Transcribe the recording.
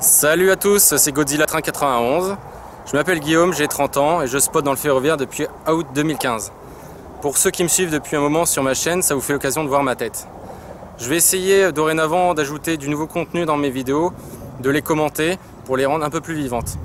Salut à tous, c'est Godzilla Train 91. Je m'appelle Guillaume, j'ai 30 ans et je spot dans le ferroviaire depuis août 2015. Pour ceux qui me suivent depuis un moment sur ma chaîne, ça vous fait l'occasion de voir ma tête. Je vais essayer dorénavant d'ajouter du nouveau contenu dans mes vidéos, de les commenter pour les rendre un peu plus vivantes.